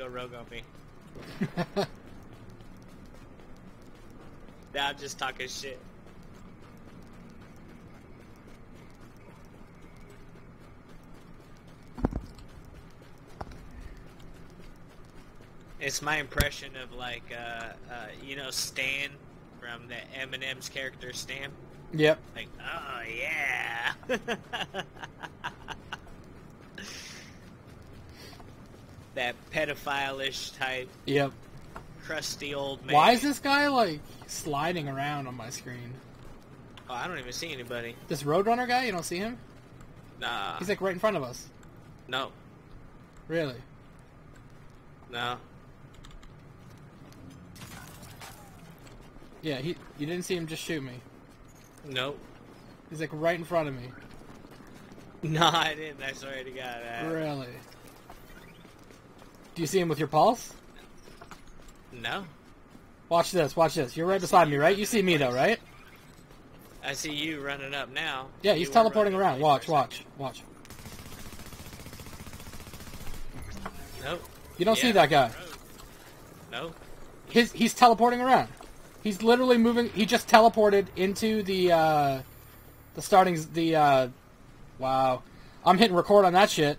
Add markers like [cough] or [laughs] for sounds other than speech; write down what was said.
go rogue on me. [laughs] Nah, I'm just talking shit. It's my impression of like, uh, uh, you know, Stan from the Eminem's character Stan. yep. Like, oh yeah. [laughs] that pedophile-ish type, Yep. crusty old man. Why is this guy like sliding around on my screen? Oh, I don't even see anybody. This Roadrunner guy, you don't see him? Nah. He's like right in front of us. no, Really? no. Yeah, he. You didn't see him just shoot me. Nope. He's like right in front of me. [laughs] No, I didn't. I swear to God. Really? Do you see him with your pulse? No. Watch this. Watch this. You're right beside me, right? You see me though, right? I see you running up now. Yeah, he's teleporting around. Watch, watch, watch. Nope. You don't see that guy. No. His he's teleporting around. He's literally moving. He just teleported into the uh, the starting the. Uh, wow, I'm hitting record on that shit.